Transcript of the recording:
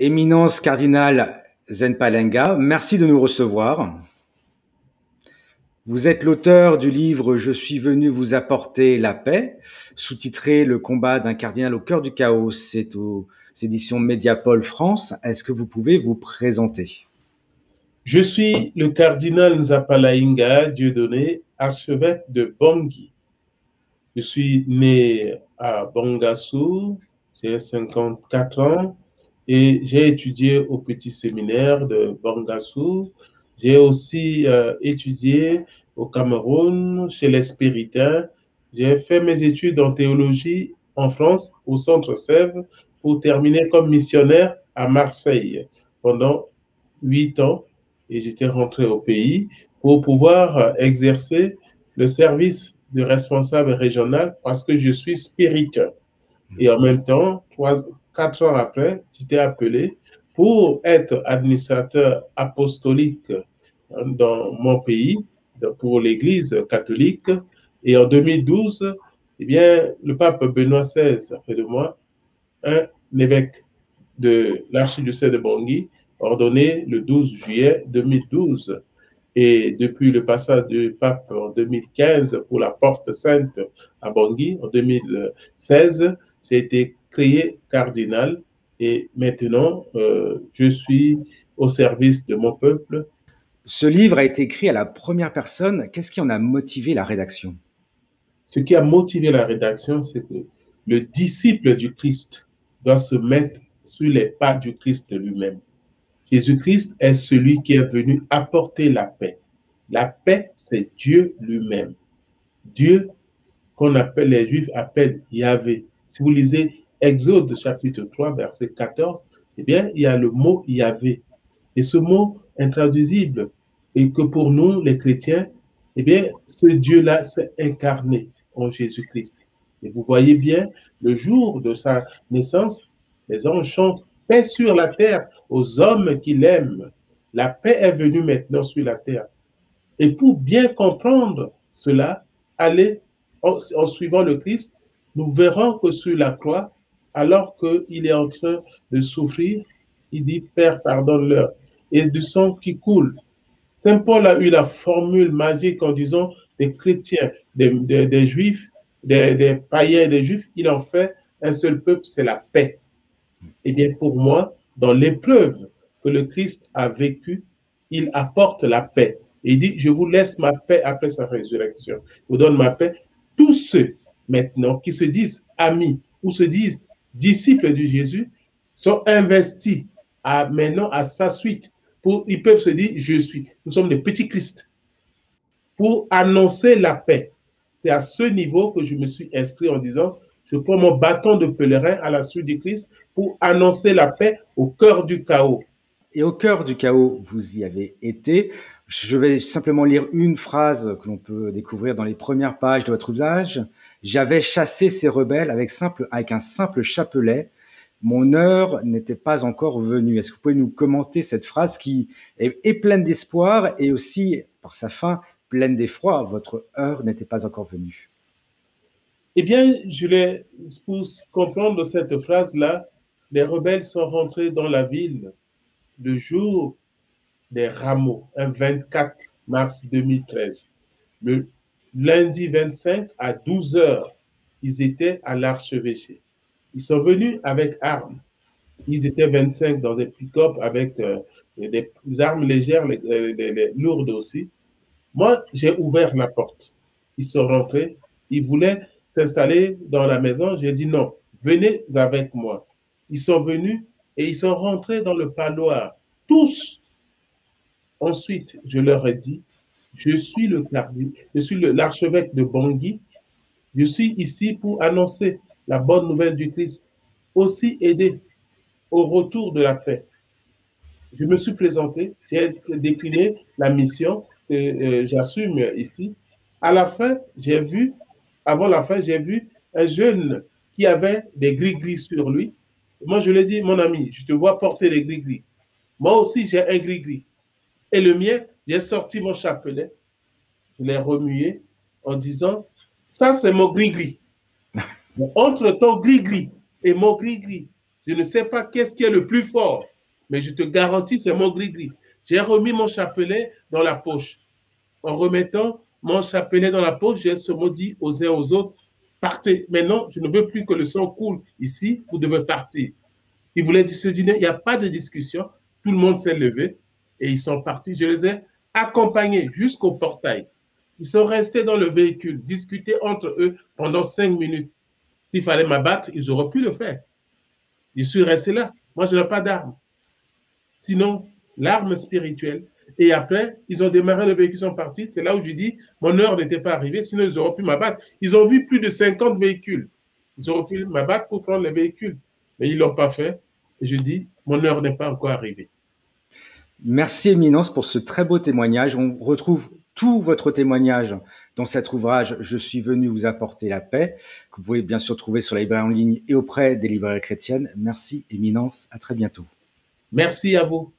Éminence cardinal Zenpalenga, merci de nous recevoir. Vous êtes l'auteur du livre Je suis venu vous apporter la paix, sous-titré Le combat d'un cardinal au cœur du chaos. C'est aux éditions Mediapol France. Est-ce que vous pouvez vous présenter? Je suis le cardinal Nzapalainga Dieudonné, archevêque de Bangui. Je suis né à Bangassou, j'ai 54 ans et j'ai étudié au petit séminaire de Bangassou. J'ai aussi euh, étudié au Cameroun chez les Spiritains. J'ai fait mes études en théologie en France au Centre Sèvres pour terminer comme missionnaire à Marseille pendant huit ans et j'étais rentré au pays pour pouvoir exercer le service de responsable régional parce que je suis spiriteur. Et en même temps, trois, quatre ans après, j'étais appelé pour être administrateur apostolique dans mon pays, pour l'Église catholique. Et en 2012, eh bien, le pape Benoît XVI, après de moi, un évêque de l'archidiocèse de Bangui, ordonné le 12 juillet 2012. Et depuis le passage du pape en 2015 pour la porte sainte à Bangui, en 2016, j'ai été créé cardinal et maintenant euh, je suis au service de mon peuple. Ce livre a été écrit à la première personne. Qu'est-ce qui en a motivé la rédaction? Ce qui a motivé la rédaction, c'est que le disciple du Christ doit se mettre sur les pas du Christ lui-même. Jésus-Christ est celui qui est venu apporter la paix. La paix, c'est Dieu lui-même. Dieu, qu'on appelle les Juifs, appelle Yahvé. Si vous lisez Exode chapitre 3, verset 14, eh bien, il y a le mot Yahvé. Et ce mot intraduisible, et que pour nous, les chrétiens, eh bien, ce Dieu-là s'est incarné en Jésus-Christ. Et vous voyez bien, le jour de sa naissance, les anges chantent paix sur la terre aux hommes qui l'aiment. La paix est venue maintenant sur la terre. Et pour bien comprendre cela, allez en, en suivant le Christ, nous verrons que sur la croix, alors qu'il est en train de souffrir, il dit, Père, pardonne-leur. Et du sang qui coule. Saint Paul a eu la formule magique en disant des chrétiens, des, juifs, des, des, païens des juifs, il en fait un seul peuple, c'est la paix. Eh bien, pour moi, dans l'épreuve que le Christ a vécue, il apporte la paix. Il dit, je vous laisse ma paix après sa résurrection. Je vous donne ma paix. Tous ceux maintenant qui se disent amis ou se disent disciples de Jésus sont investis à, maintenant à sa suite. Pour, ils peuvent se dire, je suis. Nous sommes des petits Christ. Pour annoncer la paix. C'est à ce niveau que je me suis inscrit en disant, je prends mon bâton de pèlerin à la suite du Christ pour annoncer la paix au cœur du chaos. Et au cœur du chaos, vous y avez été. Je vais simplement lire une phrase que l'on peut découvrir dans les premières pages de votre ouvrage. J'avais chassé ces rebelles avec, simple, avec un simple chapelet. Mon heure n'était pas encore venue. Est-ce que vous pouvez nous commenter cette phrase qui est, pleine d'espoir et aussi, par sa fin, pleine d'effroi Votre heure n'était pas encore venue. Eh bien, je pour comprendre cette phrase-là, les rebelles sont rentrés dans la ville le jour des rameaux, un 24 mars 2013. Le lundi 25 à 12 heures, ils étaient à l'archevêché. Ils sont venus avec armes. Ils étaient 25 dans des pick-up avec euh, des, armes légères, les, lourdes aussi. Moi, j'ai ouvert la porte. Ils sont rentrés. Ils voulaient s'installer dans la maison. J'ai dit non, venez avec moi. Ils sont venus et ils sont rentrés dans le paloir. Tous. Ensuite, je leur ai dit, je suis le je suis l'archevêque de Bangui. Je suis ici pour annoncer la bonne nouvelle du Christ. Aussi aider au retour de la paix. Je me suis présenté, j'ai décliné la mission que euh, j'assume ici. À la fin, j'ai vu, avant la fin, j'ai vu un jeune qui avait des gris-gris sur lui. Moi, je lui ai dit, mon ami, je te vois porter les gris-gris. Moi aussi, j'ai un gris-gris. Et le mien, j'ai sorti mon chapelet, je l'ai remué en disant, ça c'est mon gris-gris. Entre ton gris-gris et mon gris-gris, Je ne sais pas qu'est-ce qui est le plus fort, mais je te garantis, c'est mon gris-gris. J'ai remis mon chapelet dans la poche. En remettant mon chapelet dans la poche, j'ai ce mot dit aux uns aux autres, partez. Maintenant, je ne veux plus que le sang coule ici, vous devez partir. Ils voulaient se dîner, il n'y a pas de discussion. Tout le monde s'est levé et ils sont partis. Je les ai accompagnés jusqu'au portail. Ils sont restés dans le véhicule, discuter entre eux pendant cinq minutes. S'il fallait m'abattre, ils auraient pu le faire. Je suis resté là. Moi, je n'ai pas d'arme. Sinon, l'arme spirituelle. Et après, ils ont démarré le véhicule, ils sont partis. C'est là où je dis, mon heure n'était pas arrivée, sinon ils auraient pu m'abattre. Ils ont vu plus de 50 véhicules. Ils auraient pu m'abattre pour prendre les véhicules. Mais ils ne l'ont pas fait. Et je dis, mon heure n'est pas encore arrivée. Merci Éminence pour ce très beau témoignage. On retrouve tout votre témoignage dans cet ouvrage Je suis venu vous apporter la paix, que vous pouvez bien sûr trouver sur la librairie en ligne et auprès des librairies chrétiennes. Merci Éminence, à très bientôt. Merci à vous.